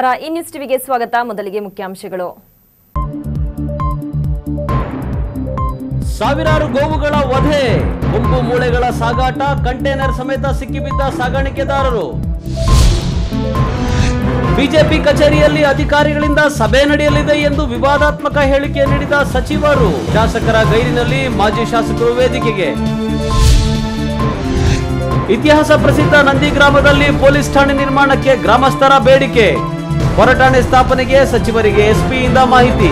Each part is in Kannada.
ನಮಸ್ಕಾರ. ಈ ನ್ಯೂಸ್ ಟಿವಿಗೆ ಸ್ವಾಗತ. ಮೊದಲಿಗೆ ಮುಖ್ಯಾಂಶಗಳು. ಸಾವಿರಾರು ಗೋವುಗಳ ವಧೆ, ಗುಂಪು ಮೂಳೆಗಳ ಸಾಗಾಟ, ಕಂಟೈನರ್ ಸಮೇತ ಸಿಕ್ಕಿಬಿದ್ದ ಸಾಗಾಣಿಕೆದಾರರು. ಬಿಜೆಪಿ ಕಚೇರಿಯಲ್ಲಿ ಅಧಿಕಾರಿಗಳಿಂದ ಸಭೆ ನಡೆಯಲಿದೆ ಎಂದು ವಿವಾದಾತ್ಮಕ ಹೇಳಿಕೆ ನೀಡಿದ ಸಚಿವರು. ಶಾಸಕರ ಗೈರಿನಲ್ಲಿ ಮಾಜಿ ಶಾಸಕರು ವೇದಿಕೆಗೆ. ಇತಿಹಾಸ ಪ್ರಸಿದ್ಧ ನಂದಿ ಗ್ರಾಮದಲ್ಲಿ ಪೊಲೀಸ್ ಠಾಣೆ ನಿರ್ಮಾಣಕ್ಕೆ ಗ್ರಾಮಸ್ಥರ ಬೇಡಿಕೆ. ಹೊರಠಾಣೆ ಸ್ಥಾಪನೆಗೆ ಸಚಿವರಿಗೆ ಎಸ್ಪಿಯಿಂದ ಮಾಹಿತಿ.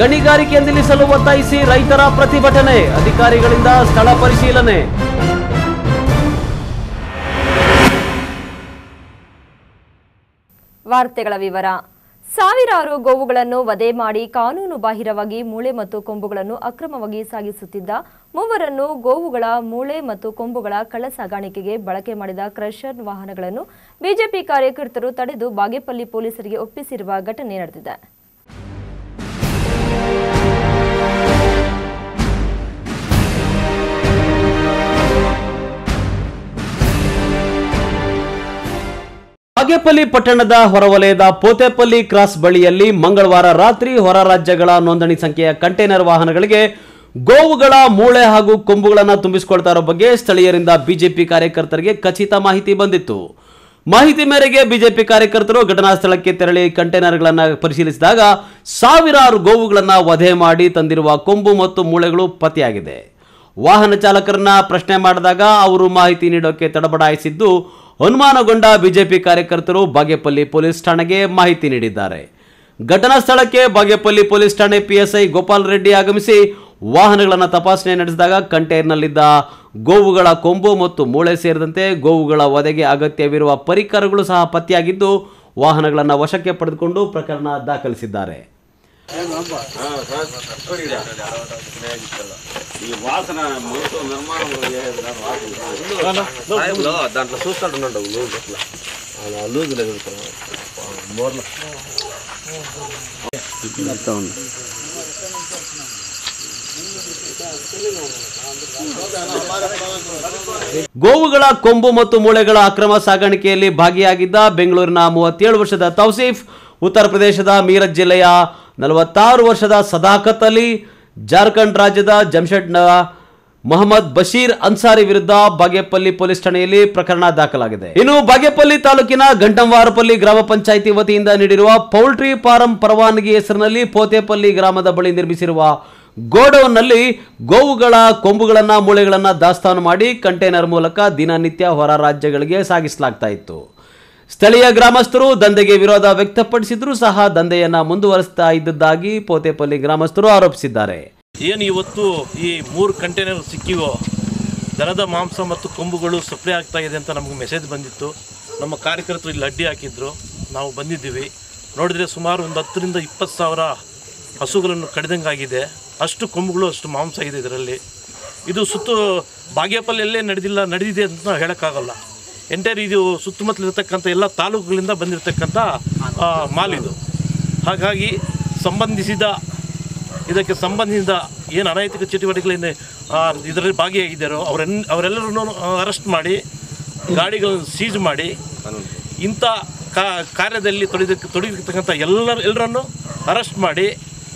ಗಣಿಗಾರಿಕೆ ನಿಲ್ಲಿಸಲು ಒತ್ತಾಯಿಸಿ ರೈತರ ಪ್ರತಿಭಟನೆ, ಅಧಿಕಾರಿಗಳಿಂದ ಸ್ಥಳ ಪರಿಶೀಲನೆ. ವಾರ್ತೆಗಳ ವಿವರ. ಸಾವಿರಾರು ಗೋವುಗಳನ್ನು ವಧೆ ಮಾಡಿ ಕಾನೂನು ಬಾಹಿರವಾಗಿ ಮೂಳೆ ಮತ್ತು ಕೊಂಬುಗಳನ್ನು ಅಕ್ರಮವಾಗಿ ಸಾಗಿಸುತ್ತಿದ್ದ ಮೂವರನ್ನು ಗೋವುಗಳ ಮೂಳೆ ಮತ್ತು ಕೊಂಬುಗಳ ಕಳ್ಳ ಸಾಗಾಣಿಕೆಗೆ ಬಳಕೆ ಮಾಡಿದ ಕ್ರಷರ್ ವಾಹನಗಳನ್ನು ಬಿಜೆಪಿ ಕಾರ್ಯಕರ್ತರು ತಡೆದು ಬಾಗೇಪಲ್ಲಿ ಪೊಲೀಸರಿಗೆ ಒಪ್ಪಿಸಿರುವ ಘಟನೆ ನಡೆದಿದೆ. ಬಾಗೇಪಲ್ಲಿ ಪಟ್ಟಣದ ಹೊರವಲಯದ ಪೋತೆಪಲ್ಲಿ ಕ್ರಾಸ್ ಬಳಿಯಲ್ಲಿ ಮಂಗಳವಾರ ರಾತ್ರಿ ಹೊರ ರಾಜ್ಯಗಳ ನೋಂದಣಿ ಸಂಖ್ಯೆಯ ಕಂಟೈನರ್ ವಾಹನಗಳಿಗೆ ಗೋವುಗಳ ಮೂಳೆ ಹಾಗೂ ಕೊಂಬುಗಳನ್ನು ತುಂಬಿಸಿಕೊಳ್ತಾ ಇರೋ ಬಗ್ಗೆ ಸ್ಥಳೀಯರಿಂದ ಬಿಜೆಪಿ ಕಾರ್ಯಕರ್ತರಿಗೆ ಖಚಿತ ಮಾಹಿತಿ ಬಂದಿತ್ತು. ಮಾಹಿತಿ ಮೇರೆಗೆ ಬಿಜೆಪಿ ಕಾರ್ಯಕರ್ತರು ಘಟನಾ ಸ್ಥಳಕ್ಕೆ ತೆರಳಿ ಕಂಟೈನರ್ಗಳನ್ನು ಪರಿಶೀಲಿಸಿದಾಗ ಸಾವಿರಾರು ಗೋವುಗಳನ್ನು ವಧೆ ಮಾಡಿ ತಂದಿರುವ ಕೊಂಬು ಮತ್ತು ಮೂಳೆಗಳು ಪತ್ತೆಯಾಗಿದೆ. ವಾಹನ ಚಾಲಕರನ್ನ ಪ್ರಶ್ನೆ ಮಾಡಿದಾಗ ಅವರು ಮಾಹಿತಿ ನೀಡೋಕೆ ತಡಬಡಾಯಿಸಿದ್ದು ಅನುಮಾನಗೊಂಡ ಬಿಜೆಪಿ ಕಾರ್ಯಕರ್ತರು ಬಾಗೇಪಲ್ಲಿ ಪೊಲೀಸ್ ಠಾಣೆಗೆ ಮಾಹಿತಿ ನೀಡಿದ್ದಾರೆ. ಘಟನಾ ಸ್ಥಳಕ್ಕೆ ಬಾಗೇಪಲ್ಲಿ ಪೊಲೀಸ್ ಠಾಣೆ ಪಿಎಸ್ಐ ಗೋಪಾಲ್ ರೆಡ್ಡಿ ಆಗಮಿಸಿ ವಾಹನಗಳನ್ನು ತಪಾಸಣೆ ನಡೆಸಿದಾಗ ಕಂಟೈನರ್ನಲ್ಲಿದ್ದ ಗೋವುಗಳ ಕೊಂಬು ಮತ್ತು ಮೂಳೆ ಸೇರಿದಂತೆ ಗೋವುಗಳ ಒದೆಗೆ ಅಗತ್ಯವಿರುವ ಪರಿಕರಗಳು ಸಹ ಪತ್ತೆಯಾಗಿದ್ದು, ವಾಹನಗಳನ್ನು ವಶಕ್ಕೆ ಪಡೆದುಕೊಂಡು ಪ್ರಕರಣ ದಾಖಲಿಸಿದ್ದಾರೆ. ఈ వాసన మొత్తం నిర్మాణం దాంట్లో దాంట్లో చూస్తాడు ఉన్నాడు లూజ్ అట్లా అలా లూజ్లో పెడుతున్నాడు మోర్లో అంతా ఉంది ಗೋವುಗಳ ಕೊಂಬು ಮತ್ತು ಮೂಳೆಗಳ ಅಕ್ರಮ ಸಾಗಾಣಿಕೆಯಲ್ಲಿ ಭಾಗಿಯಾಗಿದ್ದ ಬೆಂಗಳೂರಿನ ಮೂವತ್ತೇಳು ವರ್ಷದ ತೌಸೀಫ್ ಉತ್ತರ ಪ್ರದೇಶದ ಮೀರತ್ ಜಿಲ್ಲೆಯ ನಲವತ್ತಾರು ವರ್ಷದ ಸದಾಕತ್ ಅಲಿ ಜಾರ್ಖಂಡ್ ರಾಜ್ಯದ ಜಮ್ಶೆಡ್ನ ಮೊಹಮ್ಮದ್ ಬಶೀರ್ ಅನ್ಸಾರಿ ವಿರುದ್ಧ ಬಾಗೇಪಲ್ಲಿ ಪೊಲೀಸ್ ಠಾಣೆಯಲ್ಲಿ ಪ್ರಕರಣ ದಾಖಲಾಗಿದೆ. ಇನ್ನು ಬಾಗೇಪಲ್ಲಿ ತಾಲೂಕಿನ ಗಂಟಂವಾರಪಲ್ಲಿ ಗ್ರಾಮ ಪಂಚಾಯಿತಿ ವತಿಯಿಂದ ನೀಡಿರುವ ಪೌಲ್ಟ್ರಿ ಫಾರಂ ಪರವಾನಗಿ ಹೆಸರಿನಲ್ಲಿ ಪೋತೆಪಲ್ಲಿ ಗ್ರಾಮದ ಬಳಿ ನಿರ್ಮಿಸಿರುವ ಗೋಡೌನ್ನಲ್ಲಿ ಗೋವುಗಳ ಕೊಂಬುಗಳನ್ನ ಮೂಳೆಗಳನ್ನ ದಾಸ್ತಾನು ಮಾಡಿ ಕಂಟೈನರ್ ಮೂಲಕ ದಿನನಿತ್ಯ ಹೊರ ರಾಜ್ಯಗಳಿಗೆ ಸಾಗಿಸಲಾಗ್ತಾ ಇತ್ತು. ಸ್ಥಳೀಯ ಗ್ರಾಮಸ್ಥರು ದಂಧೆಗೆ ವಿರೋಧ ವ್ಯಕ್ತಪಡಿಸಿದ್ರೂ ಸಹ ದಂಧೆಯನ್ನ ಮುಂದುವರಿಸ್ತಾ ಇದ್ದದ್ದಾಗಿ ಪೋತೆಪಲ್ಲಿ ಗ್ರಾಮಸ್ಥರು ಆರೋಪಿಸಿದ್ದಾರೆ. ಏನು ಇವತ್ತು ಈ ಮೂರು ಕಂಟೈನರ್ ಸಿಕ್ಕಿವೋ? ದನದ ಮಾಂಸ ಮತ್ತು ಕೊಂಬುಗಳು ಸಪ್ಲೈ ಆಗ್ತಾ ಇದೆ ಅಂತ ನಮಗೆ ಮೆಸೇಜ್ ಬಂದಿತ್ತು. ನಮ್ಮ ಕಾರ್ಯಕರ್ತರು ಇಲ್ಲಿ ಅಡ್ಡಿ ಹಾಕಿದ್ರು. ನಾವು ಬಂದಿದ್ದೀವಿ. ನೋಡಿದರೆ ಸುಮಾರು ಒಂದು ಹತ್ತರಿಂದ ಇಪ್ಪತ್ತು ಸಾವಿರ ಹಸುಗಳನ್ನು ಕಡಿದಂಗಾಗಿದೆ. ಅಷ್ಟು ಕೊಂಬುಗಳು, ಅಷ್ಟು ಮಾಂಸ ಇದೆ ಇದರಲ್ಲಿ. ಇದು ಸುತ್ತು ಬಾಗೇಪಲ್ಲಿಯಲ್ಲೇ ನಡೆದಿಲ್ಲ, ನಡೆದಿದೆ ಅಂತ ನಾವು ಹೇಳೋಕ್ಕಾಗಲ್ಲ. ಎಂಟೈರ್ ಇದು ಸುತ್ತಮುತ್ತಲಿರ್ತಕ್ಕಂಥ ಎಲ್ಲ ತಾಲೂಕುಗಳಿಂದ ಬಂದಿರತಕ್ಕಂಥ ಮಾಲ್ ಇದು ಹಾಗಾಗಿ ಸಂಬಂಧಿಸಿದ, ಇದಕ್ಕೆ ಸಂಬಂಧಿಸಿದ ಏನು ಅನೈತಿಕ ಚಟುವಟಿಕೆಗಳೇನು ಇದರಲ್ಲಿ ಭಾಗಿಯಾಗಿದ್ದಾರೋ, ಅವರೆನ್, ಅವರೆಲ್ಲರನ್ನು ಅರೆಸ್ಟ್ ಮಾಡಿ, ಗಾಡಿಗಳನ್ನು ಸೀಜ್ ಮಾಡಿ, ಇಂಥ ಕಾರ್ಯದಲ್ಲಿ ತೊಡಗಿದ ತೊಡಗಿರ್ತಕ್ಕಂಥ ಎಲ್ಲ ಎಲ್ಲರನ್ನು ಅರೆಸ್ಟ್ ಮಾಡಿ,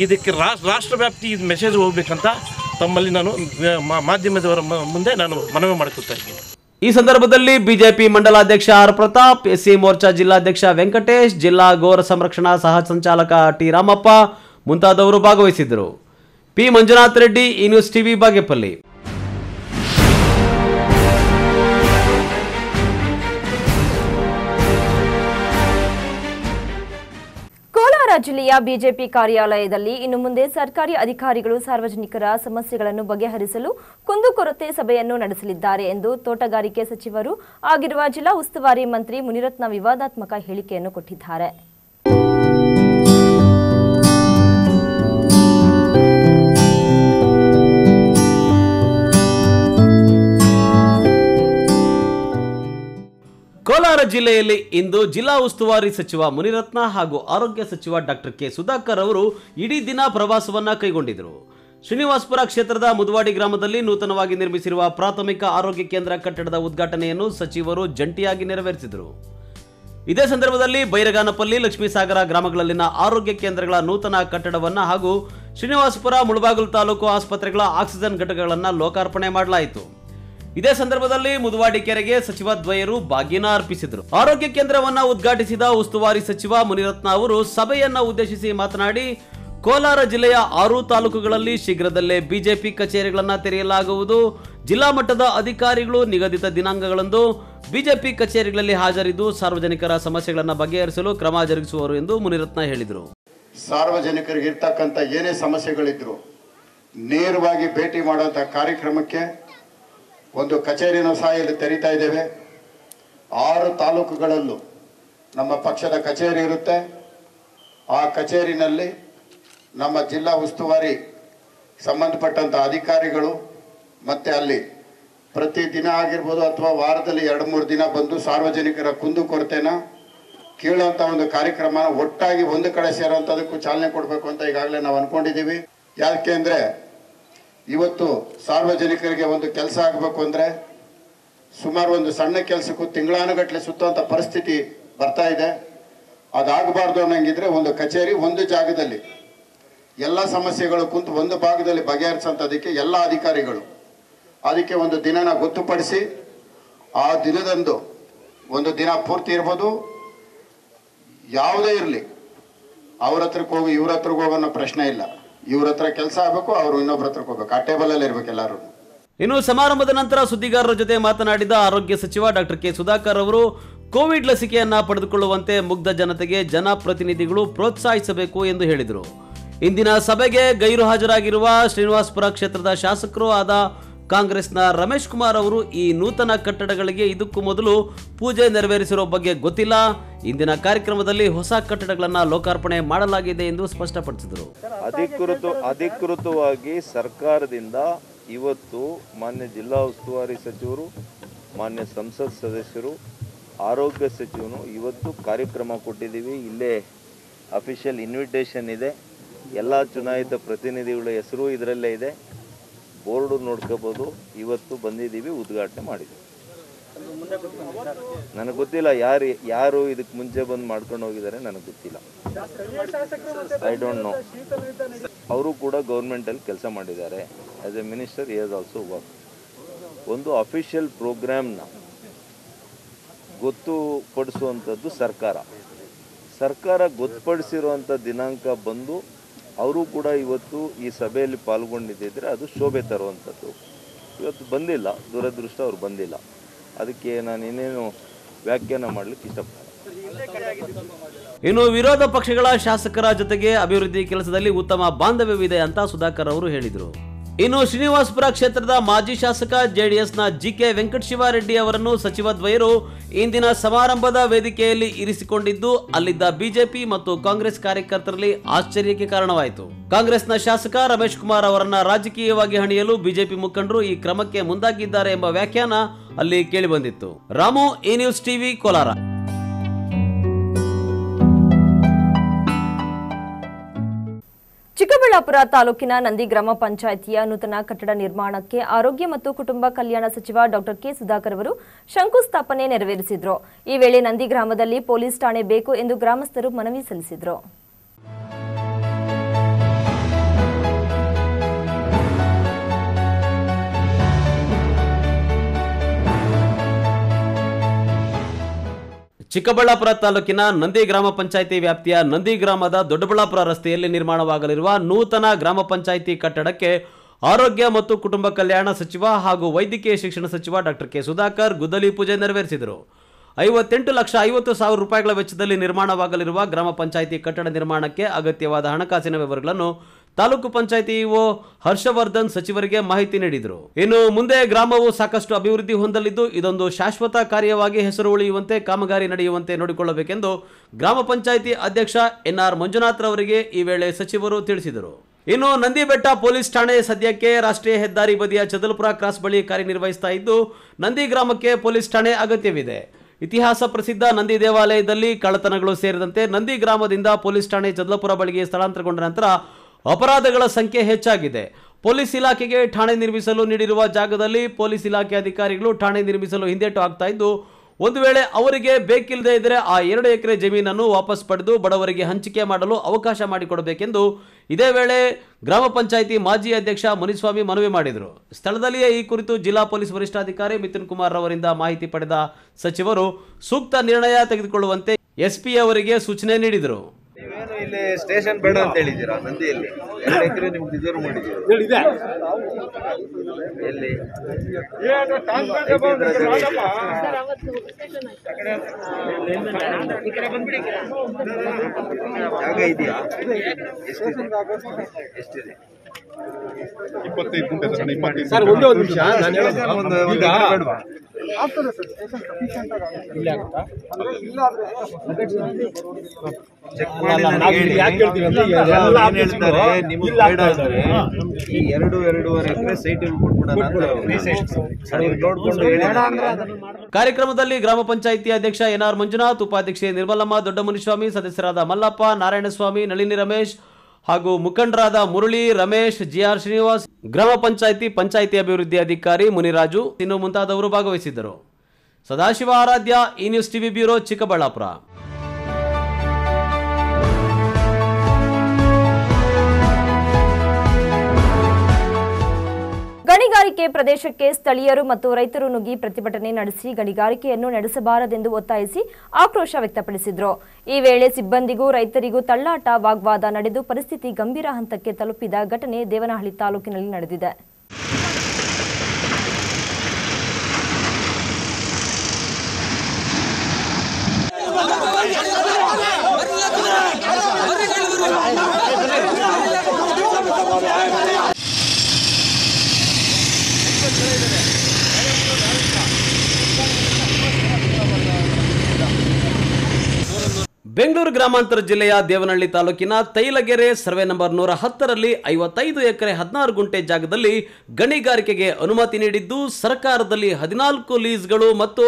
ಇದಕ್ಕೆ ರಾಷ್ಟ್ರ ರಾಷ್ಟ್ರವ್ಯಾಪ್ತಿ ಇದು ಮೆಸೇಜ್ ಹೋಗಬೇಕಂತ ತಮ್ಮಲ್ಲಿ ನಾನು ಮಾಧ್ಯಮದವರ ಮುಂದೆ ನಾನು ಮನವಿ ಮಾಡ್ಕೊಳ್ತಾ ಇದ್ದೀನಿ. ಈ ಸಂದರ್ಭದಲ್ಲಿ ಬಿಜೆಪಿ ಮಂಡಲಾಧ್ಯಕ್ಷ ಆರ್ ಪ್ರತಾಪ್, ಎಸ್ಸಿ ಮೋರ್ಚಾ ಜಿಲ್ಲಾಧ್ಯಕ್ಷ ವೆಂಕಟೇಶ್, ಜಿಲ್ಲಾ ಗೋರ ಸಂರಕ್ಷಣಾ ಸಹ ಸಂಚಾಲಕ ಟಿ ರಾಮಪ್ಪ ಮುಂತಾದವರು ಭಾಗವಹಿಸಿದ್ದರು. ಪಿ ಮಂಜುನಾಥ್ ರೆಡ್ಡಿ, ಈ ನ್ಯೂಸ್ ಟಿವಿ ಬಾಗೇಪಲ್ಲಿ. ಕೋಲಾರ ಜಿಲ್ಲೆಯ ಬಿಜೆಪಿ ಕಾರ್ಯಾಲಯದಲ್ಲಿ ಇನ್ನು ಮುಂದೆ ಸರ್ಕಾರಿ ಅಧಿಕಾರಿಗಳು ಸಾರ್ವಜನಿಕರ ಸಮಸ್ಯೆಗಳನ್ನು ಬಗೆಹರಿಸಲು ಕುಂದುಕೊರತೆ ಸಭೆಯನ್ನು ನಡೆಸಲಿದ್ದಾರೆ ಎಂದು ತೋಟಗಾರಿಕೆ ಸಚಿವರು ಆಗಿರುವ ಜಿಲ್ಲಾ ಉಸ್ತುವಾರಿ ಮಂತ್ರಿ ಮುನಿರತ್ನ ವಿವಾದಾತ್ಮಕ ಹೇಳಿಕೆಯನ್ನು ಕೊಟ್ಟಿದ್ದಾರೆ. ಕೋಲಾರ ಜಿಲ್ಲೆಯಲ್ಲಿ ಇಂದು ಜಿಲ್ಲಾ ಉಸ್ತುವಾರಿ ಸಚಿವ ಮುನಿರತ್ನ ಹಾಗೂ ಆರೋಗ್ಯ ಸಚಿವ ಡಾಕ್ಟರ್ ಕೆ ಸುಧಾಕರ್ ಅವರು ಇಡೀ ದಿನ ಪ್ರವಾಸವನ್ನ ಕೈಗೊಂಡಿದ್ದರು. ಶ್ರೀನಿವಾಸಪುರ ಕ್ಷೇತ್ರದ ಮುದುವಾಡಿ ಗ್ರಾಮದಲ್ಲಿ ನೂತನವಾಗಿ ನಿರ್ಮಿಸಿರುವ ಪ್ರಾಥಮಿಕ ಆರೋಗ್ಯ ಕೇಂದ್ರ ಕಟ್ಟಡದ ಉದ್ಘಾಟನೆಯನ್ನು ಸಚಿವರು ಜಂಟಿಯಾಗಿ ನೆರವೇರಿಸಿದರು. ಇದೇ ಸಂದರ್ಭದಲ್ಲಿ ಬೈರಗಾನಪಲ್ಲಿ ಲಕ್ಷ್ಮೀಸಾಗರ ಗ್ರಾಮಗಳಲ್ಲಿನ ಆರೋಗ್ಯ ಕೇಂದ್ರಗಳ ನೂತನ ಕಟ್ಟಡವನ್ನ ಹಾಗೂ ಶ್ರೀನಿವಾಸಪುರ ಮುಳಬಾಗಲು ತಾಲೂಕು ಆಸ್ಪತ್ರೆಗಳ ಆಕ್ಸಿಜನ್ ಘಟಕಗಳನ್ನು ಲೋಕಾರ್ಪಣೆ ಮಾಡಲಾಯಿತು. ಇದೇ ಸಂದರ್ಭದಲ್ಲಿ ಮುದುವಾಡಿ ಕೆರೆಗೆ ಸಚಿವ ದ್ವಯರು ಬಾಗಿನ ಅರ್ಪಿಸಿದರು. ಆರೋಗ್ಯ ಕೇಂದ್ರವನ್ನ ಉದ್ಘಾಟಿಸಿದ ಉಸ್ತುವಾರಿ ಸಚಿವ ಮುನಿರತ್ನ ಅವರು ಸಭೆಯನ್ನ ಉದ್ದೇಶಿಸಿ ಮಾತನಾಡಿ, ಕೋಲಾರ ಜಿಲ್ಲೆಯ ಆರು ತಾಲೂಕುಗಳಲ್ಲಿ ಶೀಘ್ರದಲ್ಲೇ ಬಿಜೆಪಿ ಕಚೇರಿಗಳನ್ನು ತೆರೆಯಲಾಗುವುದು. ಜಿಲ್ಲಾ ಮಟ್ಟದ ಅಧಿಕಾರಿಗಳು ನಿಗದಿತ ದಿನಾಂಕಗಳಂದು ಬಿಜೆಪಿ ಕಚೇರಿಗಳಲ್ಲಿ ಹಾಜರಿದ್ದು ಸಾರ್ವಜನಿಕರ ಸಮಸ್ಯೆಗಳನ್ನು ಬಗೆಹರಿಸಲು ಕ್ರಮ ಜರುಗಿಸುವರು ಎಂದು ಮುನಿರತ್ನ ಹೇಳಿದರು. ಸಾರ್ವಜನಿಕರಿಗೆ ಇರ್ತಕ್ಕಂಥ ಏನೇ ಸಮಸ್ಯೆಗಳಿದ್ರು ನೇರವಾಗಿ ಭೇಟಿ ಮಾಡುವಂಥ ಕಾರ್ಯಕ್ರಮಕ್ಕೆ ಒಂದು ಕಚೇರಿನ ಸಹಾಯಲ್ಲಿ ತೆರೀತಾ ಇದ್ದೇವೆ. ಆರು ತಾಲೂಕುಗಳಲ್ಲೂ ನಮ್ಮ ಪಕ್ಷದ ಕಚೇರಿ ಇರುತ್ತೆ. ಆ ಕಚೇರಿನಲ್ಲಿ ನಮ್ಮ ಜಿಲ್ಲಾ ಉಸ್ತುವಾರಿ ಸಂಬಂಧಪಟ್ಟಂಥ ಅಧಿಕಾರಿಗಳು ಮತ್ತು ಅಲ್ಲಿ ಪ್ರತಿ ದಿನ ಆಗಿರ್ಬೋದು ಅಥವಾ ವಾರದಲ್ಲಿ ಎರಡು, ಮೂರು ದಿನ ಬಂದು ಸಾರ್ವಜನಿಕರ ಕುಂದು ಕೊರತೆನ ಕೇಳುವಂಥ ಒಂದು ಕಾರ್ಯಕ್ರಮ ಒಟ್ಟಾಗಿ ಒಂದು ಕಡೆ ಸೇರೋವಂಥದಕ್ಕೂ ಚಾಲನೆ ಕೊಡಬೇಕು ಅಂತ ಈಗಾಗಲೇ ನಾವು ಅಂದ್ಕೊಂಡಿದ್ದೀವಿ ಯಾಕೆ ಅಂದರೆ ಇವತ್ತು ಸಾರ್ವಜನಿಕರಿಗೆ ಒಂದು ಕೆಲಸ ಆಗಬೇಕು ಅಂದರೆ ಸುಮಾರು ಒಂದು ಸಣ್ಣ ಕೆಲಸಕ್ಕೂ ತಿಂಗಳಾನುಗಟ್ಟಲೆ ಸುತ್ತುವಂಥ ಪರಿಸ್ಥಿತಿ ಬರ್ತಾ ಇದೆ. ಅದಾಗಬಾರ್ದು ಅನ್ನಂಗಿದ್ರೆ ಒಂದು ಕಚೇರಿ ಒಂದು ಜಾಗದಲ್ಲಿ ಎಲ್ಲ ಸಮಸ್ಯೆಗಳು ಕುಂತು ಒಂದು ಭಾಗದಲ್ಲಿ ಬಗೆಹರಿಸೋಂಥದಕ್ಕೆ ಎಲ್ಲ ಅಧಿಕಾರಿಗಳು ಅದಕ್ಕೆ ಒಂದು ದಿನನ ಗೊತ್ತುಪಡಿಸಿ ಆ ದಿನದಂದು ಒಂದು ದಿನ ಪೂರ್ತಿ ಇರ್ಬೋದು. ಯಾವುದೇ ಇರಲಿ, ಅವ್ರ ಹತ್ರಕ್ಕೆ ಹೋಗಿ, ಇವ್ರ ಹತ್ರಕ್ಕೆ ಹೋಗೋ ಪ್ರಶ್ನೆ ಇಲ್ಲ. ಇವ್ರ ಹತ್ರ ಕೆಲಸ ಆಗಬೇಕು, ಅವರು ಇನ್ನೊಬ್ರ ಹತ್ರಕ್ಕೆ ಹೋಗ್ಬೇಕು. ಆ ಟೇಬಲಲ್ಲಿ ಇರ್ಬೇಕು ಎಲ್ಲರೂ. ಇನ್ನು ಸಮಾರಂಭದ ನಂತರ ಸುದ್ದಿಗಾರರ ಜೊತೆ ಮಾತನಾಡಿದ ಆರೋಗ್ಯ ಸಚಿವ ಡಾಕ್ಟರ್ ಕೆ ಸುಧಾಕರ್ ಅವರು, ಕೋವಿಡ್ ಲಸಿಕೆಯನ್ನ ಪಡೆದುಕೊಳ್ಳುವಂತೆ ಮುಗ್ಧ ಜನತೆಗೆ ಜನಪ್ರತಿನಿಧಿಗಳು ಪ್ರೋತ್ಸಾಹಿಸಬೇಕು ಎಂದು ಹೇಳಿದರು. ಇಂದಿನ ಸಭೆಗೆ ಗೈರು ಹಾಜರಾಗಿರುವ ಶ್ರೀನಿವಾಸಪುರ ಕ್ಷೇತ್ರದ ಶಾಸಕರು ಆದ ಕಾಂಗ್ರೆಸ್ನ ರಮೇಶ್ ಕುಮಾರ್ ಅವರು ಈ ನೂತನ ಕಟ್ಟಡಗಳಿಗೆ ಇದಕ್ಕೂ ಮೊದಲು ಪೂಜೆ ನೆರವೇರಿಸಿರೋ ಬಗ್ಗೆ ಗೊತ್ತಿಲ್ಲ. ಇಂದಿನ ಕಾರ್ಯಕ್ರಮದಲ್ಲಿ ಹೊಸ ಕಟ್ಟಡಗಳನ್ನು ಲೋಕಾರ್ಪಣೆ ಮಾಡಲಾಗಿದೆ ಎಂದು ಸ್ಪಷ್ಟಪಡಿಸಿದರು. ಅಧಿಕೃತ, ಅಧಿಕೃತವಾಗಿ ಸರ್ಕಾರದಿಂದ ಇವತ್ತು ಮಾನ್ಯ ಜಿಲ್ಲಾ ಉಸ್ತುವಾರಿ ಸಚಿವರು, ಮಾನ್ಯ ಸಂಸತ್ ಸದಸ್ಯರು, ಆರೋಗ್ಯ ಸಚಿವನು ಇವತ್ತು ಕಾರ್ಯಕ್ರಮ ಕೊಟ್ಟಿದ್ದೀವಿ. ಇಲ್ಲೇ ಅಫಿಷಿಯಲ್ ಇನ್ವಿಟೇಷನ್ ಇದೆ. ಎಲ್ಲ ಚುನಾಯಿತ ಪ್ರತಿನಿಧಿಗಳ ಹೆಸರು ಇದರಲ್ಲೇ ಇದೆ. ಬೋರ್ಡು ನೋಡ್ಕೋಬೋದು. ಇವತ್ತು ಬಂದಿದ್ದೀವಿ, ಉದ್ಘಾಟನೆ ಮಾಡಿದ್ದೀವಿ ನನಗೆ ಗೊತ್ತಿಲ್ಲ, ಯಾರು ಯಾರು ಇದಕ್ಕೆ ಮುಂಚೆ ಬಂದು ಮಾಡ್ಕೊಂಡು ಹೋಗಿದ್ದಾರೆ ನನಗೆ ಗೊತ್ತಿಲ್ಲ. ಐ ಡೋಂಟ್ ನೋ ಅವರು ಕೂಡ ಗೌರ್ಮೆಂಟಲ್ಲಿ ಕೆಲಸ ಮಾಡಿದ್ದಾರೆ. As a minister years also work ಒಂದು ಅಫಿಷಿಯಲ್ ಪ್ರೋಗ್ರಾಮ್ನ ಗೊತ್ತುಪಡಿಸುವಂಥದ್ದು ಸರ್ಕಾರ. ಸರ್ಕಾರ ಗೊತ್ತುಪಡಿಸಿರುವಂಥ ದಿನಾಂಕ ಬಂದು ಅವರು ಕೂಡ ಇವತ್ತು ಈ ಸಭೆಯಲ್ಲಿ ಪಾಲ್ಗೊಂಡಿದ್ದಿದ್ರೆ ಅದು ಶೋಭೆ ತರುವಂಥದ್ದು. ಇವತ್ತು ಬಂದಿಲ್ಲ, ದುರದೃಷ್ಟ ಅವ್ರು ಬಂದಿಲ್ಲ. ಅದಕ್ಕೆ ನಾನು ಇನ್ನೇನು ವ್ಯಾಖ್ಯಾನ ಮಾಡಲಿಕ್ಕೆ ಇಷ್ಟಪಡ್ತೀನಿ ಇನ್ನು ವಿರೋಧ ಪಕ್ಷಗಳ ಶಾಸಕರ ಜೊತೆಗೆ ಅಭಿವೃದ್ಧಿ ಕೆಲಸದಲ್ಲಿ ಉತ್ತಮ ಬಾಂಧವ್ಯವಿದೆ ಅಂತ ಸುಧಾಕರ್ ಅವರು ಹೇಳಿದರು. ಇನ್ನು ಶ್ರೀನಿವಾಸಪುರ ಕ್ಷೇತ್ರದ ಮಾಜಿ ಶಾಸಕ ಜೆಡಿಎಸ್ನ ಜಿ ಕೆ ವೆಂಕಟಶಿವಾರೆಡ್ಡಿ ಅವರನ್ನು ಸಚಿವ ದ್ವಯರು ಇಂದಿನ ಸಮಾರಂಭದ ವೇದಿಕೆಯಲ್ಲಿ ಇರಿಸಿಕೊಂಡಿದ್ದು, ಅಲ್ಲಿದ್ದ ಬಿಜೆಪಿ ಮತ್ತು ಕಾಂಗ್ರೆಸ್ ಕಾರ್ಯಕರ್ತರಲ್ಲಿ ಆಶ್ಚರ್ಯಕ್ಕೆ ಕಾರಣವಾಯಿತು. ಕಾಂಗ್ರೆಸ್ನ ಶಾಸಕ ರಮೇಶ್ ಕುಮಾರ್ ಅವರನ್ನ ರಾಜಕೀಯವಾಗಿ ಹಣಿಯಲು ಬಿಜೆಪಿ ಮುಖಂಡರು ಈ ಕ್ರಮಕ್ಕೆ ಮುಂದಾಗಿದ್ದಾರೆ ಎಂಬ ವ್ಯಾಖ್ಯಾನ ಅಲ್ಲಿ ಕೇಳಿಬಂದಿತ್ತು. Ramu, A news TV, Kolar. Chikkaballapur ತಾಲೂಕಿನ ನಂದಿ ಗ್ರಾಮ ಪಂಚಾಯಿತಿಯ ನೂತನ ಕಟ್ಟಡ ನಿರ್ಮಾಣಕ್ಕೆ ಆರೋಗ್ಯ ಮತ್ತು ಕುಟುಂಬ ಕಲ್ಯಾಣ ಸಚಿವ ಡಾಕ್ಟರ್ ಕೆ ಸುಧಾಕರ್ ಅವರು ಶಂಕುಸ್ಥಾಪನೆ ನೆರವೇರಿಸಿದರು. ಈ ವೇಳೆ ನಂದಿ ಗ್ರಾಮದಲ್ಲಿ ಪೊಲೀಸ್ ಠಾಣೆ ಬೇಕು ಎಂದು ಗ್ರಾಮಸ್ಥರು ಮನವಿ ಸಲ್ಲಿಸಿದ್ರು. ಚಿಕ್ಕಬಳ್ಳಾಪುರ ತಾಲೂಕಿನ ನಂದಿ ಗ್ರಾಮ ಪಂಚಾಯಿತಿ ವ್ಯಾಪ್ತಿಯ ನಂದಿ ಗ್ರಾಮದ ದೊಡ್ಡಬಳ್ಳಾಪುರ ರಸ್ತೆಯಲ್ಲಿ ನಿರ್ಮಾಣವಾಗಲಿರುವ ನೂತನ ಗ್ರಾಮ ಪಂಚಾಯಿತಿ ಕಟ್ಟಡಕ್ಕೆ ಆರೋಗ್ಯ ಮತ್ತು ಕುಟುಂಬ ಕಲ್ಯಾಣ ಸಚಿವ ಹಾಗೂ ವೈದ್ಯಕೀಯ ಶಿಕ್ಷಣ ಸಚಿವ ಡಾಕ್ಟರ್ ಕೆ ಸುಧಾಕರ್ ಗುದ್ದಲಿ ಪೂಜೆ ನೆರವೇರಿಸಿದರು. ಐವತ್ತೆಂಟು ಲಕ್ಷ ಐವತ್ತು ಸಾವಿರ ರೂಪಾಯಿಗಳ ವೆಚ್ಚದಲ್ಲಿ ನಿರ್ಮಾಣವಾಗಲಿರುವ ಗ್ರಾಮ ಪಂಚಾಯಿತಿ ಕಟ್ಟಡ ನಿರ್ಮಾಣಕ್ಕೆ ಅಗತ್ಯವಾದ ಹಣಕಾಸಿನ ವಿವರಗಳನ್ನು ತಾಲೂಕು ಪಂಚಾಯಿತಿ ಇಒ ಹರ್ಷವರ್ಧನ್ ಸಚಿವರಿಗೆ ಮಾಹಿತಿ ನೀಡಿದರು. ಇನ್ನು ಮುಂದೆ ಗ್ರಾಮವು ಸಾಕಷ್ಟು ಅಭಿವೃದ್ಧಿ ಹೊಂದಲಿದ್ದು, ಇದೊಂದು ಶಾಶ್ವತ ಕಾರ್ಯವಾಗಿ ಹೆಸರು ಉಳಿಯುವಂತೆ ಕಾಮಗಾರಿ ನಡೆಯುವಂತೆ ನೋಡಿಕೊಳ್ಳಬೇಕೆಂದು ಗ್ರಾಮ ಪಂಚಾಯಿತಿ ಅಧ್ಯಕ್ಷ ಎನ್ಆರ್ ಮಂಜುನಾಥ್ ರವರಿಗೆ ಈ ವೇಳೆ ಸಚಿವರು ತಿಳಿಸಿದರು. ಇನ್ನು ನಂದಿಬೆಟ್ಟ ಪೊಲೀಸ್ ಠಾಣೆ ಸದ್ಯಕ್ಕೆ ರಾಷ್ಟ್ರೀಯ ಹೆದ್ದಾರಿ ಬದಿಯ ಚದಲಪುರ ಕ್ರಾಸ್ ಬಳಿ ಕಾರ್ಯನಿರ್ವಹಿಸ್ತಾ ಇದ್ದು, ನಂದಿ ಗ್ರಾಮಕ್ಕೆ ಪೊಲೀಸ್ ಠಾಣೆ ಅಗತ್ಯವಿದೆ. ಇತಿಹಾಸ ಪ್ರಸಿದ್ಧ ನಂದಿ ದೇವಾಲಯದಲ್ಲಿ ಕಳ್ಳತನಗಳು ಸೇರಿದಂತೆ ನಂದಿ ಗ್ರಾಮದಿಂದ ಪೊಲೀಸ್ ಠಾಣೆ ಚದಲಪುರ ಬಳಿಗೆ ಸ್ಥಳಾಂತರಗೊಂಡ ನಂತರ ಅಪರಾಧಗಳ ಸಂಖ್ಯೆ ಹೆಚ್ಚಾಗಿದೆ. ಪೊಲೀಸ್ ಇಲಾಖೆಗೆ ಠಾಣೆ ನಿರ್ಮಿಸಲು ನೀಡಿರುವ ಜಾಗದಲ್ಲಿ ಪೊಲೀಸ್ ಇಲಾಖೆ ಅಧಿಕಾರಿಗಳು ಠಾಣೆ ನಿರ್ಮಿಸಲು ಹಿಂದೇಟು ಆಗ್ತಾ ಇದ್ದು, ಒಂದು ವೇಳೆ ಅವರಿಗೆ ಬೇಕಿಲ್ಲದೆ ಇದ್ದರೆ ಆ ಎರಡು ಎಕರೆ ಜಮೀನನ್ನು ವಾಪಸ್ ಪಡೆದು ಬಡವರಿಗೆ ಹಂಚಿಕೆ ಮಾಡಲು ಅವಕಾಶ ಮಾಡಿಕೊಡಬೇಕೆಂದು ಇದೇ ವೇಳೆ ಗ್ರಾಮ ಪಂಚಾಯಿತಿ ಮಾಜಿ ಅಧ್ಯಕ್ಷ ಮುನಿಸ್ವಾಮಿ ಮನವಿ ಮಾಡಿದರು. ಸ್ಥಳದಲ್ಲಿಯೇ ಈ ಕುರಿತು ಜಿಲ್ಲಾ ಪೊಲೀಸ್ ವರಿಷ್ಠಾಧಿಕಾರಿ ಮಿಥುನ್ ಕುಮಾರ್ ಅವರಿಂದ ಮಾಹಿತಿ ಪಡೆದ ಸಚಿವರು ಸೂಕ್ತ ನಿರ್ಣಯ ತೆಗೆದುಕೊಳ್ಳುವಂತೆ ಎಸ್ಪಿ ಅವರಿಗೆ ಸೂಚನೆ ನೀಡಿದರು. ನೀವೇನು ಇಲ್ಲಿ ಸ್ಟೇಷನ್ ಬೇಡ ಅಂತ ಹೇಳಿದ್ದೀರಾ? ನಂದಿಯಲ್ಲಿ. ಎರಡು ಎಕರೆ ನಿಮ್ಗೆ ರಿಸರ್ವ್ ಮಾಡಿದ್ದೀರಾ? ಎಲ್ಲಿ? ಜಾಗ ಇದೆಯಾ? ಎಷ್ಟಿದೆ? ಎಷ್ಟಿದೆ? ಸರ್ ಒಂದೇ ಒಂದು ನಿಮಿಷ ನಾನು ಚೆಕ್ ಮಾಡಿ ನಾವು ಇಲ್ಲಿ. ಯಾಕೆ ಹೇಳ್ತೀವಿ ಅಂದ್ರೆ ಎಲ್ಲ ಹೇಳ್ತಾರೆ ನಿಮ್ಗೆ ಬೇಡ ಈ ಎರಡು ಎರಡೂವರೆ ಎಕರೆ ಸೈಟ್ ಕೊಟ್ಬಿಡೋಣ ಅಂತ ಅವ್ರು ನೋಡ್ಕೊಂಡು ಹೇಳಿ ಕಾರ್ಯಕ್ರಮದಲ್ಲಿ ಗ್ರಾಮ ಪಂಚಾಯಿತಿ ಅಧ್ಯಕ್ಷ ಎನ್ಆರ್ ಮಂಜುನಾಥ್ ಉಪಾಧ್ಯಕ್ಷೆ ನಿರ್ಮಲಮ್ಮ ದೊಡ್ಡಮುನಿಸ್ವಾಮಿ ಸದಸ್ಯರಾದ ಮಲ್ಲಪ್ಪ ನಾರಾಯಣಸ್ವಾಮಿ ನಳಿನಿ ರಮೇಶ್ ಹಾಗೂ ಮುಖಂಡರಾದ ಮುರಳಿ, ರಮೇಶ್, ಜಿಆರ್ ಶ್ರೀನಿವಾಸ್, ಗ್ರಾಮ ಪಂಚಾಯಿತಿ ಪಂಚಾಯಿತಿ ಅಭಿವೃದ್ಧಿ ಅಧಿಕಾರಿ ಮುನಿರಾಜು ಇನ್ನು ಮುಂತಾದವರು ಭಾಗವಹಿಸಿದ್ದರು. ಸದಾಶಿವ ಆರಾಧ್ಯ, ಈ ನ್ಯೂಸ್ ಟಿವಿ ಬ್ಯೂರೋ ಚಿಕ್ಕಬಳ್ಳಾಪುರ. ಗಣಿಗಾರಿಕೆ ಪ್ರದೇಶಕ್ಕೆ ಸ್ಥಳೀಯರು ಮತ್ತು ರೈತರು ನುಗ್ಗಿ ಪ್ರತಿಭಟನೆ ನಡೆಸಿ ಗಣಿಗಾರಿಕೆಯನ್ನು ನಡೆಸಬಾರದೆಂದು ಒತ್ತಾಯಿಸಿ ಆಕ್ರೋಶ ವ್ಯಕ್ತಪಡಿಸಿದರು. ಈ ವೇಳೆ ಸಿಬ್ಬಂದಿಗೂ ರೈತರಿಗೂ ತಳ್ಳಾಟ, ವಾಗ್ವಾದ ನಡೆದು ಪರಿಸ್ಥಿತಿ ಗಂಭೀರ ಹಂತಕ್ಕೆ ತಲುಪಿದ ಘಟನೆ ದೇವನಹಳ್ಳಿ ತಾಲೂಕಿನಲ್ಲಿ ನಡೆದಿದೆ. ಬೆಂಗಳೂರು ಗ್ರಾಮಾಂತರ ಜಿಲ್ಲೆಯ ದೇವನಹಳ್ಳಿ ತಾಲೂಕಿನ ತೈಲಗೆರೆ ಸರ್ವೆ ನಂಬರ್ ನೂರ ಹತ್ತರಲ್ಲಿ ಐವತ್ತೈದು ಎಕರೆ ಹದಿನಾರು ಗುಂಟೆ ಜಾಗದಲ್ಲಿ ಗಣಿಗಾರಿಕೆಗೆ ಅನುಮತಿ ನೀಡಿದ್ದು, ಸರ್ಕಾರದಲ್ಲಿ ಹದಿನಾಲ್ಕು ಲೀಸ್ಗಳು ಮತ್ತು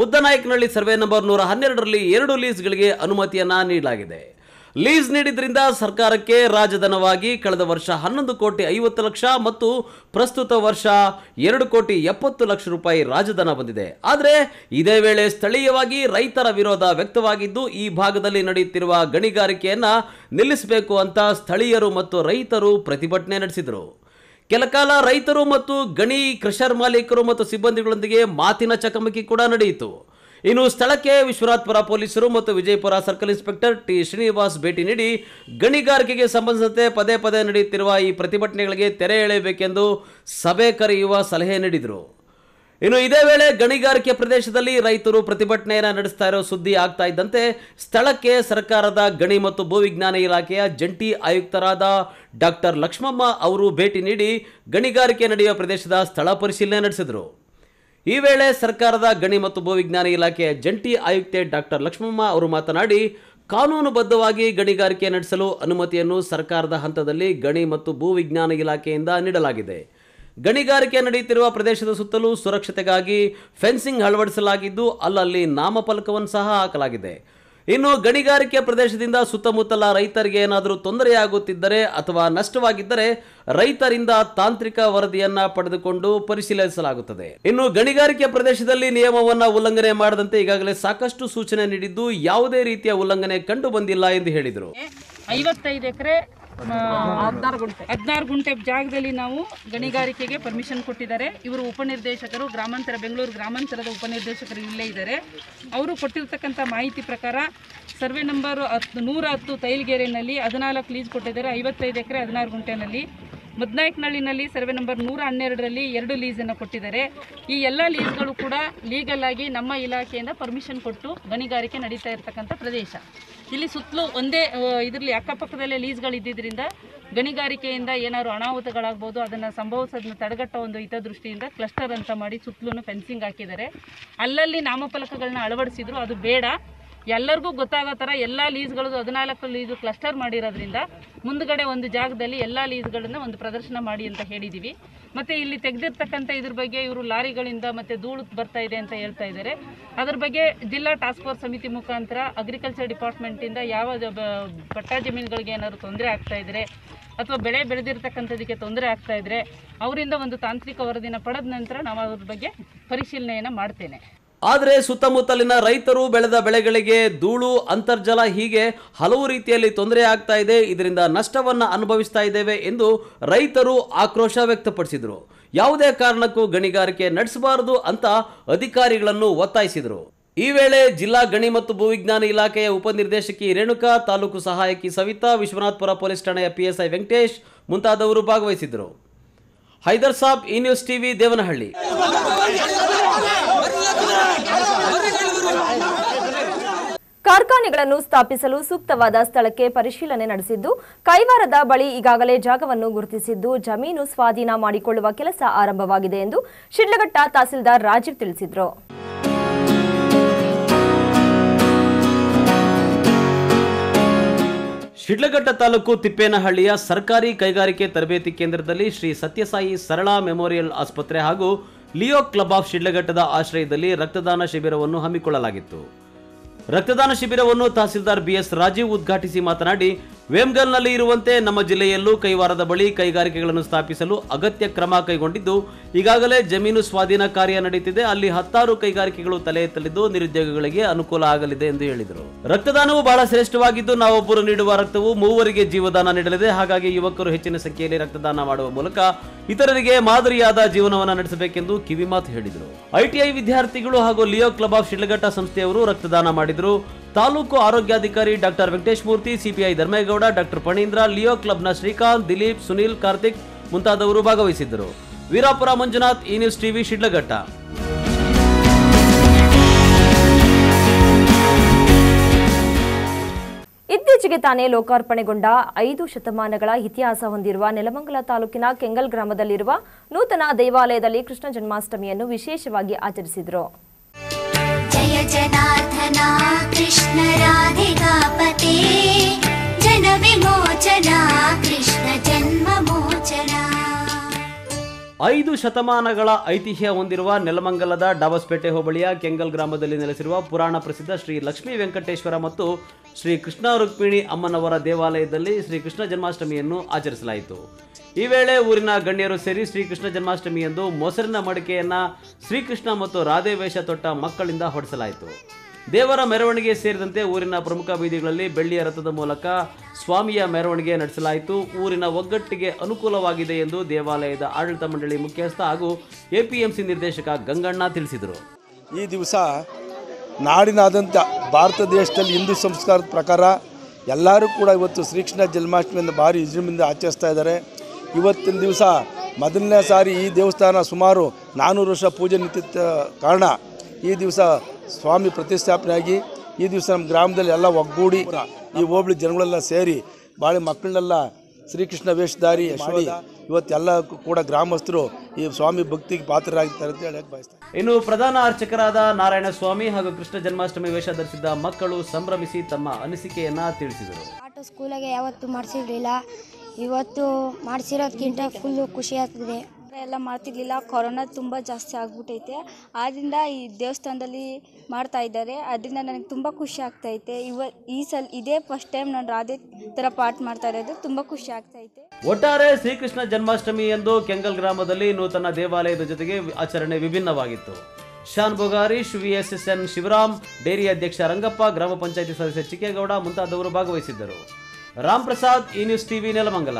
ಮುದ್ದನಾಯಕನಹಳ್ಳಿ ಸರ್ವೆ ನಂಬರ್ ನೂರ ಹನ್ನೆರಡರಲ್ಲಿ ಎರಡು ಲೀಸ್ಗಳಿಗೆ ಅನುಮತಿಯನ್ನ ನೀಡಲಾಗಿದೆ. ಲೀಸ್ ನೀಡಿದ್ರಿಂದ ಸರ್ಕಾರಕ್ಕೆ ರಾಜಧನವಾಗಿ ಕಳೆದ ವರ್ಷ ಹನ್ನೊಂದು ಕೋಟಿ ಐವತ್ತು ಲಕ್ಷ ಮತ್ತು ಪ್ರಸ್ತುತ ವರ್ಷ ಎರಡು ಕೋಟಿ ಎಪ್ಪತ್ತು ಲಕ್ಷ ರೂಪಾಯಿ ರಾಜಧನ ಬಂದಿದೆ. ಆದರೆ ಇದೇ ವೇಳೆ ಸ್ಥಳೀಯವಾಗಿ ರೈತರ ವಿರೋಧ ವ್ಯಕ್ತವಾಗಿದ್ದು, ಈ ಭಾಗದಲ್ಲಿ ನಡೆಯುತ್ತಿರುವ ಗಣಿಗಾರಿಕೆಯನ್ನು ನಿಲ್ಲಿಸಬೇಕು ಅಂತ ಸ್ಥಳೀಯರು ಮತ್ತು ರೈತರು ಪ್ರತಿಭಟನೆ ನಡೆಸಿದರು. ಕೆಲಕಾಲ ರೈತರು ಮತ್ತು ಗಣಿ ಕ್ರಷರ್ ಮಾಲೀಕರು ಮತ್ತು ಸಿಬ್ಬಂದಿಗಳೊಂದಿಗೆ ಮಾತಿನ ಚಕಮಕಿ ಕೂಡ ನಡೆಯಿತು. ಇನ್ನು ಸ್ಥಳಕ್ಕೆ ವಿಶ್ವನಾಥ್ಪುರ ಪೊಲೀಸರು ಮತ್ತು Vijayapura circle inspector T Srinivas ಭೇಟಿ ನೀಡಿ ಗಣಿಗಾರಿಕೆಗೆ ಸಂಬಂಧಿಸಿದಂತೆ ಪದೇ ಪದೇ ನಡೆಯುತ್ತಿರುವ ಈ ಪ್ರತಿಭಟನೆಗಳಿಗೆ ತೆರೆ ಎಳೆಯಬೇಕೆಂದು ಸಭೆ ಕರೆಯುವ ಸಲಹೆ ನೀಡಿದರು. ಇನ್ನು ಇದೇ ವೇಳೆ ಗಣಿಗಾರಿಕೆ ಪ್ರದೇಶದಲ್ಲಿ ರೈತರು ಪ್ರತಿಭಟನೆಯನ್ನು ನಡೆಸ್ತಾ ಇರೋ ಸುದ್ದಿ ಆಗ್ತಾ ಇದ್ದಂತೆ ಸ್ಥಳಕ್ಕೆ ಸರ್ಕಾರದ ಗಣಿ ಮತ್ತು ಭೂವಿಜ್ಞಾನ ಇಲಾಖೆಯ ಜಂಟಿ ಆಯುಕ್ತರಾದ ಡಾಕ್ಟರ್ ಲಕ್ಷ್ಮಮ್ಮ ಅವರು ಭೇಟಿ ನೀಡಿ ಗಣಿಗಾರಿಕೆ ನಡೆಯುವ ಪ್ರದೇಶದ ಸ್ಥಳ ಪರಿಶೀಲನೆ ನಡೆಸಿದರು. ಈ ವೇಳೆ ಸರ್ಕಾರದ ಗಣಿ ಮತ್ತು ಭೂವಿಜ್ಞಾನ ಇಲಾಖೆಯ ಜಂಟಿ ಆಯುಕ್ತೆ ಡಾಕ್ಟರ್ ಲಕ್ಷ್ಮಮ್ಮ ಅವರು ಮಾತನಾಡಿ, ಕಾನೂನುಬದ್ಧವಾಗಿ ಗಣಿಗಾರಿಕೆ ನಡೆಸಲು ಅನುಮತಿಯನ್ನು ಸರ್ಕಾರದ ಹಂತದಲ್ಲಿ ಗಣಿ ಮತ್ತು ಭೂವಿಜ್ಞಾನ ಇಲಾಖೆಯಿಂದ ನೀಡಲಾಗಿದೆ. ಗಣಿಗಾರಿಕೆ ನಡೆಯುತ್ತಿರುವ ಪ್ರದೇಶದ ಸುತ್ತಲೂ ಸುರಕ್ಷತೆಗಾಗಿ ಫೆನ್ಸಿಂಗ್ ಅಳವಡಿಸಲಾಗಿದ್ದು, ಅಲ್ಲಲ್ಲಿ ನಾಮಫಲಕವನ್ನು ಸಹ ಹಾಕಲಾಗಿದೆ. ಇನ್ನು ಗಣಿಗಾರಿಕೆ ಪ್ರದೇಶದಿಂದ ಸುತ್ತಮುತ್ತಲ ರೈತರಿಗೆ ಏನಾದರೂ ತೊಂದರೆಯಾಗುತ್ತಿದ್ದರೆ ಅಥವಾ ನಷ್ಟವಾಗಿದ್ದರೆ ರೈತರಿಂದ ತಾಂತ್ರಿಕ ವರದಿಯನ್ನ ಪಡೆದುಕೊಂಡು ಪರಿಶೀಲಿಸಲಾಗುತ್ತದೆ. ಇನ್ನು ಗಣಿಗಾರಿಕೆ ಪ್ರದೇಶದಲ್ಲಿ ನಿಯಮವನ್ನ ಉಲ್ಲಂಘನೆ ಮಾಡದಂತೆ ಈಗಾಗಲೇ ಸಾಕಷ್ಟು ಸೂಚನೆ ನೀಡಿದ್ದು ಯಾವುದೇ ರೀತಿಯ ಉಲ್ಲಂಘನೆ ಕಂಡು ಬಂದಿಲ್ಲ ಎಂದು ಹೇಳಿದರು. ಐವತ್ತೈದು ಎಕರೆ ಹದಿನಾರು ಗುಂಟೆ. ಹದಿನಾರು ಗುಂಟೆ ಜಾಗದಲ್ಲಿ ನಾವು ಗಣಿಗಾರಿಕೆಗೆ ಪರ್ಮಿಷನ್ ಕೊಟ್ಟಿದ್ದಾರೆ. ಇವರು ಉಪನಿರ್ದೇಶಕರು, ಗ್ರಾಮಾಂತರ, ಬೆಂಗಳೂರು ಗ್ರಾಮಾಂತರದ ಉಪನಿರ್ದೇಶಕರು ಇಲ್ಲೇ ಇದ್ದಾರೆ. ಅವರು ಕೊಟ್ಟಿರ್ತಕ್ಕಂಥ ಮಾಹಿತಿ ಪ್ರಕಾರ ಸರ್ವೆ ನಂಬರ್ ಹತ್ತು ನೂರ ಹತ್ತು ತೈಲ್ಗೆರೆನಲ್ಲಿ ಹದಿನಾಲ್ಕು ಲೀಸ್ ಕೊಟ್ಟಿದ್ದಾರೆ. ಐವತ್ತೈದು ಎಕರೆ ಹದಿನಾರು ಗುಂಟೆನಲ್ಲಿ. ಮದ್ನಾಯಕನಹಳ್ಳಿನಲ್ಲಿ ಸರ್ವೆ ನಂಬರ್ ನೂರ ಹನ್ನೆರಡರಲ್ಲಿ ಎರಡು ಲೀಸನ್ನು ಕೊಟ್ಟಿದ್ದಾರೆ. ಈ ಎಲ್ಲ ಲೀಸ್ಗಳು ಕೂಡ ಲೀಗಲ್ ಆಗಿ ನಮ್ಮ ಇಲಾಖೆಯಿಂದ ಪರ್ಮಿಷನ್ ಕೊಟ್ಟು ಗಣಿಗಾರಿಕೆ ನಡೀತಾ ಇರತಕ್ಕಂಥ ಪ್ರದೇಶ. ಇಲ್ಲಿ ಸುತ್ತಲೂ ಒಂದೇ ಇದರಲ್ಲಿ ಅಕ್ಕಪಕ್ಕದಲ್ಲೇ ಲೀಸ್ಗಳು ಇದ್ದಿದ್ದರಿಂದ ಗಣಿಗಾರಿಕೆಯಿಂದ ಏನಾದ್ರು ಅನಾಹುತಗಳಾಗ್ಬೋದು, ಅದನ್ನು ಸಂಭವಿಸೋದನ್ನ ತಡೆಗಟ್ಟೋ ಒಂದು ಹಿತದೃಷ್ಟಿಯಿಂದ ಕ್ಲಸ್ಟರ್ ಅಂತ ಮಾಡಿ ಸುತ್ತಲೂ ಫೆನ್ಸಿಂಗ್ ಹಾಕಿದ್ದಾರೆ. ಅಲ್ಲಲ್ಲಿ ನಾಮಫಲಕಗಳನ್ನ ಅಳವಡಿಸಿದ್ರು. ಅದು ಬೇಡ. ಎಲ್ಲರಿಗೂ ಗೊತ್ತಾಗೋ ಥರ ಎಲ್ಲ ಲೀಸ್ಗಳು ಹದಿನಾಲ್ಕು ಲೀಸು ಕ್ಲಸ್ಟರ್ ಮಾಡಿರೋದ್ರಿಂದ ಮುಂದ್ಗಡೆ ಒಂದು ಜಾಗದಲ್ಲಿ ಎಲ್ಲ ಲೀಸ್ಗಳನ್ನ ಒಂದು ಪ್ರದರ್ಶನ ಮಾಡಿ ಅಂತ ಹೇಳಿದ್ದೀವಿ ಮತ್ತು ಇಲ್ಲಿ ತೆಗೆದಿರ್ತಕ್ಕಂಥ ಇದ್ರ ಬಗ್ಗೆ ಇವರು ಲಾರಿಗಳಿಂದ ಮತ್ತು ಧೂಳು ಬರ್ತಾ ಇದೆ ಅಂತ ಹೇಳ್ತಾ ಇದ್ದಾರೆ. ಅದ್ರ ಬಗ್ಗೆ ಜಿಲ್ಲಾ ಟಾಸ್ಕ್ ಫೋರ್ಸ್ ಸಮಿತಿ ಮುಖಾಂತರ ಅಗ್ರಿಕಲ್ಚರ್ ಡಿಪಾರ್ಟ್ಮೆಂಟಿಂದ ಯಾವ ಬಟ್ಟಾ ಜಮೀನುಗಳಿಗೆ ಏನಾದ್ರು ತೊಂದರೆ ಆಗ್ತಾ ಇದ್ರೆ ಅಥವಾ ಬೆಳೆ ಬೆಳೆದಿರ್ತಕ್ಕಂಥದಕ್ಕೆ ತೊಂದರೆ ಆಗ್ತಾ ಇದ್ದರೆ ಅವರಿಂದ ಒಂದು ತಾಂತ್ರಿಕ ವರದಿನ ಪಡೆದ ನಂತರ ನಾವು ಅದ್ರ ಬಗ್ಗೆ ಪರಿಶೀಲನೆಯನ್ನು ಮಾಡ್ತೇನೆ. ಆದರೆ ಸುತ್ತಮುತ್ತಲಿನ ರೈತರು ಬೆಳೆದ ಬೆಳೆಗಳಿಗೆ ಧೂಳು, ಅಂತರ್ಜಲ ಹೀಗೆ ಹಲವು ರೀತಿಯಲ್ಲಿ ತೊಂದರೆ ಆಗ್ತಾ ಇದೆ. ಇದರಿಂದ ನಷ್ಟವನ್ನು ಅನುಭವಿಸ್ತಾ ಇದ್ದೇವೆ ಎಂದು ರೈತರು ಆಕ್ರೋಶ ವ್ಯಕ್ತಪಡಿಸಿದರು. ಯಾವುದೇ ಕಾರಣಕ್ಕೂ ಗಣಿಗಾರಿಕೆ ನಡೆಸಬಾರದು ಅಂತ ಅಧಿಕಾರಿಗಳನ್ನು ಒತ್ತಾಯಿಸಿದರು. ಈ ವೇಳೆ ಜಿಲ್ಲಾ ಗಣಿ ಮತ್ತು ಭೂವಿಜ್ಞಾನ ಇಲಾಖೆಯ ಉಪನಿರ್ದೇಶಕಿ ರೇಣುಕಾ, ತಾಲೂಕು ಸಹಾಯಕಿ ಸವಿತಾ, ವಿಶ್ವನಾಥ್ಪುರ ಪೊಲೀಸ್ ಠಾಣೆಯ ಪಿಎಸ್ಐ ವೆಂಕಟೇಶ್ ಮುಂತಾದವರು ಭಾಗವಹಿಸಿದರು ಹೈದರ್ ಸಾಬ್ ಈ ನ್ಯೂಸ್ ಟಿವಿ, ದೇವನಹಳ್ಳಿ. ಕಾರ್ಖಾನೆಗಳನ್ನು ಸ್ಥಾಪಿಸಲು ಸೂಕ್ತವಾದ ಸ್ಥಳಕ್ಕೆ ಪರಿಶೀಲನೆ ನಡೆಸಿದ್ದು, ಕೈವಾರದ ಬಳಿ ಈಗಾಗಲೇ ಜಾಗವನ್ನು ಗುರುತಿಸಿದ್ದು, ಜಮೀನು ಸ್ವಾಧೀನ ಮಾಡಿಕೊಳ್ಳುವ ಕೆಲಸ ಆರಂಭವಾಗಿದೆ ಎಂದು ಶಿಡ್ಲಘಟ್ಟ ತಹಸೀಲ್ದಾರ್ ರಾಜೀವ್ ತಿಳಿಸಿದರು. ಶಿಡ್ಲಘಟ್ಟ ತಾಲೂಕು ತಿಪ್ಪೇನಹಳ್ಳಿಯ ಸರ್ಕಾರಿ ಕೈಗಾರಿಕೆ ತರಬೇತಿ ಕೇಂದ್ರದಲ್ಲಿ ಶ್ರೀ ಸತ್ಯಸಾಯಿ ಸರಳಾ ಮೆಮೋರಿಯಲ್ ಆಸ್ಪತ್ರೆ ಹಾಗೂ ಲಿಯೋ ಕ್ಲಬ್ ಆಫ್ ಶಿಡ್ಲಘಟ್ಟದ ಆಶ್ರಯದಲ್ಲಿ ರಕ್ತದಾನ ಶಿಬಿರವನ್ನು ಹಮ್ಮಿಕೊಳ್ಳಲಾಗಿತ್ತು. ರಕ್ತದಾನ ಶಿಬಿರವನ್ನು ತಹಸೀಲ್ದಾರ್ ಬಿಎಸ್ ರಾಜೀವ್ ಉದ್ಘಾಟಿಸಿ ಮಾತನಾಡಿ, ವೇಮ್ಗಲ್ನಲ್ಲಿ ಇರುವಂತೆ ನಮ್ಮ ಜಿಲ್ಲೆಯಲ್ಲೂ ಕೈವಾರದ ಬಳಿ ಕೈಗಾರಿಕೆಗಳನ್ನು ಸ್ಥಾಪಿಸಲು ಅಗತ್ಯ ಕ್ರಮ ಕೈಗೊಂಡಿದ್ದು, ಈಗಾಗಲೇ ಜಮೀನು ಸ್ವಾಧೀನ ಕಾರ್ಯ ನಡೆಯುತ್ತಿದೆ ಅಲ್ಲಿ ಹತ್ತಾರು ಕೈಗಾರಿಕೆಗಳು ತಲೆ ಎತ್ತಲಿದ್ದು ನಿರುದ್ಯೋಗಿಗಳಿಗೆ ಅನುಕೂಲ ಆಗಲಿದೆ ಎಂದು ಹೇಳಿದರು. ರಕ್ತದಾನವು ಬಹಳ ಶ್ರೇಷ್ಠವಾಗಿದ್ದು, ನಾವೊಬ್ಬರು ನೀಡುವ ರಕ್ತವು ಮೂವರಿಗೆ ಜೀವದಾನ ನೀಡಲಿದೆ. ಹಾಗಾಗಿ ಯುವಕರು ಹೆಚ್ಚಿನ ಸಂಖ್ಯೆಯಲ್ಲಿ ರಕ್ತದಾನ ಮಾಡುವ ಮೂಲಕ ಇತರರಿಗೆ ಮಾದರಿಯಾದ ಜೀವನವನ್ನು ನಡೆಸಬೇಕೆಂದು ಕಿವಿಮಾತು ಹೇಳಿದರು. ಐಟಿಐ ವಿದ್ಯಾರ್ಥಿಗಳು ಹಾಗೂ ಲಿಯೋ ಕ್ಲಬ್ ಆಫ್ ಶಿಡ್ಲಘಟ್ಟ ಸಂಸ್ಥೆಯವರು ರಕ್ತದಾನ ಮಾಡಿದರು ತಾಲೂಕು ಆರೋಗ್ಯಾಧಿಕಾರಿ doctor Venkatesh Murthy, CPI Dharmegowda, doctor Phanindra, Leo ಕ್ಲಬ್ನ ಶ್ರೀಕಾಂತ್, ದಿಲೀಪ್, ಸುನೀಲ್, ಕಾರ್ತಿಕ್ ಮುಂತಾದವರು ಭಾಗವಹಿಸಿದ್ದರು. Virapura Manjunath, E news TV, Sidlaghatta. ಇತ್ತೀಚೆಗೆ ತಾನೇ ಲೋಕಾರ್ಪಣೆಗೊಂಡ ಐದು ಶತಮಾನಗಳ ಇತಿಹಾಸ ಹೊಂದಿರುವ ನೆಲಮಂಗಲ ತಾಲೂಕಿನ ಕೆಂಗಲ್ ಗ್ರಾಮದಲ್ಲಿರುವ ನೂತನ ದೇವಾಲಯದಲ್ಲಿ ಕೃಷ್ಣ ಜನ್ಮಾಷ್ಟಮಿಯನ್ನು ವಿಶೇಷವಾಗಿ ಆಚರಿಸಿದರು. जनार्दना कृष्ण राधिकापते जनविमोचना कृष्ण जन्ममोचना ಐದು ಶತಮಾನಗಳ ಐತಿಹ್ಯ ಹೊಂದಿರುವ ನೆಲಮಂಗಲದ ಡಾಬಸ್ಪೇಟೆ ಹೋಬಳಿಯ ಕೆಂಗಲ್ ಗ್ರಾಮದಲ್ಲಿ ನೆಲೆಸಿರುವ ಪುರಾಣ ಪ್ರಸಿದ್ಧ ಶ್ರೀ ಲಕ್ಷ್ಮೀ ವೆಂಕಟೇಶ್ವರ ಮತ್ತು ಶ್ರೀ ಕೃಷ್ಣ ರುಕ್ಮಿಣಿ ಅಮ್ಮನವರ ದೇವಾಲಯದಲ್ಲಿ ಶ್ರೀ ಕೃಷ್ಣ ಜನ್ಮಾಷ್ಟಮಿಯನ್ನು ಆಚರಿಸಲಾಯಿತು. ಈ ವೇಳೆ ಊರಿನ ಗಣ್ಯರು ಸೇರಿ ಶ್ರೀಕೃಷ್ಣ ಜನ್ಮಾಷ್ಟಮಿಯಂದು ಮೊಸರಿನ ಮಡಿಕೆಯನ್ನು ಶ್ರೀಕೃಷ್ಣ ಮತ್ತು ರಾಧೆ ವೇಷ ತೊಟ್ಟ ಮಕ್ಕಳಿಂದ ಹೊಡೆಸಲಾಯಿತು. ದೇವರ ಮೆರವಣಿಗೆ ಸೇರಿದಂತೆ ಊರಿನ ಪ್ರಮುಖ ಬೀದಿಗಳಲ್ಲಿ ಬೆಳ್ಳಿಯ ರಥದ ಮೂಲಕ ಸ್ವಾಮಿಯ ಮೆರವಣಿಗೆ ನಡೆಸಲಾಯಿತು. ಊರಿನ ಒಗ್ಗಟ್ಟಿಗೆ ಅನುಕೂಲವಾಗಿದೆ ಎಂದು ದೇವಾಲಯದ ಆಡಳಿತ ಮಂಡಳಿ ಮುಖ್ಯಸ್ಥ ಹಾಗೂ ಎಪಿಎಂಸಿ ನಿರ್ದೇಶಕ ಗಂಗಣ್ಣ ತಿಳಿಸಿದರು. ಈ ದಿವಸ ನಾಡಿನಾದ್ಯಂತ ಭಾರತ ದೇಶದಲ್ಲಿ ಹಿಂದೂ ಸಂಸ್ಕಾರದ ಪ್ರಕಾರ ಎಲ್ಲರೂ ಕೂಡ ಇವತ್ತು ಶ್ರೀಕೃಷ್ಣ ಜನ್ಮಾಷ್ಟಮಿಯಿಂದ ಭಾರಿ ವಿಜೃಂಭಣೆಯಿಂದ ಆಚರಿಸ್ತಾ ಇದ್ದಾರೆ. ಇವತ್ತಿನ ದಿವಸ ಮೊದಲನೇ ಸಾರಿ ಈ ದೇವಸ್ಥಾನ ಸುಮಾರು ನಾನ್ನೂರು ವರ್ಷ ಪೂಜೆ ನಿಂತಿದ್ದ ಕಾರಣ ಈ ದಿವಸ ಸ್ವಾಮಿ ಪ್ರತಿಷ್ಠಾಪನೆಯಾಗಿ ಈ ದಿವಸ ನಮ್ಮ ಗ್ರಾಮದಲ್ಲಿ ಎಲ್ಲ ಒಗ್ಗೂಡಿ ಈ ಹೋಬಳಿ ಜನಗಳೆಲ್ಲ ಸೇರಿ ಭಾಳ ಮಕ್ಕಳನ್ನೆಲ್ಲ ಶ್ರೀಕೃಷ್ಣ ವೇಷಧಾರಿ ಮಾಡಿ ಇವತ್ತೆಲ್ಲ ಕೂಡ ಗ್ರಾಮಸ್ಥರು ಈ ಸ್ವಾಮಿ ಭಕ್ತಿಗೆ ಪಾತ್ರರಾಗಿರ್ತಾರೆ ಅಂತ ಹೇಳಕ್ಕೆ ಬಯಸ್ತಾರೆ ಇನ್ನು ಪ್ರಧಾನ ಅರ್ಚಕರಾದ ನಾರಾಯಣ ಸ್ವಾಮಿ ಹಾಗೂ ಕೃಷ್ಣ ಜನ್ಮಾಷ್ಟಮಿ ವೇಷ ಧರಿಸಿದ್ದ ಮಕ್ಕಳು ಸಂಭ್ರಮಿಸಿ ತಮ್ಮ ಅನಿಸಿಕೆಯನ್ನ ತಿಳಿಸಿದರು. ಆಟೋ ಸ್ಕೂಲಾಗೆ ಯಾವತ್ತೂ ಮಾಡಿಸಿರ್ಲಿಲ್ಲ. ಇವತ್ತು ಮಾಡಿಸಿರೋದ್ಕಿಂತ ಫುಲ್ಲು ಖುಷಿ ಆಗ್ತಿದೆ. ಎಲ್ಲ ಮಾಡ್ತಿರ್ಲಿಲ್ಲ. ಕೊರೋನಾ ತುಂಬ ಜಾಸ್ತಿ ಆಗ್ಬಿಟ್ಟೈತೆ ಆದ್ದರಿಂದ ಈ ದೇವಸ್ಥಾನದಲ್ಲಿ ಮಾಡ್ತಾ ಇದ್ದಾರೆ. ಅದರಿಂದ ನನಗೆ ತುಂಬ ಖುಷಿ ಆಗ್ತೈತೆ. ಇವ, ಈ ಸಲ, ಇದೇ ಫಸ್ಟ್ ಟೈಮ್ ನಾನು ರಾಧೆ ಥರ ಪಾಠ ಮಾಡ್ತಾ ಇರೋದು. ತುಂಬ ಖುಷಿ ಆಗ್ತೈತೆ. ಒಟ್ಟಾರೆ ಶ್ರೀಕೃಷ್ಣ ಜನ್ಮಾಷ್ಟಮಿ ಎಂದು ಕೆಂಗಲ್ ಗ್ರಾಮದಲ್ಲಿ ನೂತನ ದೇವಾಲಯದ ಜೊತೆಗೆ ಆಚರಣೆ ವಿಭಿನ್ನವಾಗಿತ್ತು. ಶಾನ್ ಎಸ್ ಎನ್ ಶಿವರಾಮ್, ಡೇರಿ ಅಧ್ಯಕ್ಷ ರಂಗಪ್ಪ, ಗ್ರಾಮ ಪಂಚಾಯತಿ ಸದಸ್ಯ ಚಿಕ್ಕೇಗೌಡ ಮುಂತಾದವರು ಭಾಗವಹಿಸಿದ್ದರು. ರಾಮ್ ಪ್ರಸಾದ್ ಈ ನ್ಯೂಸ್ ಟಿವಿ, ನೆಲಮಂಗಲ.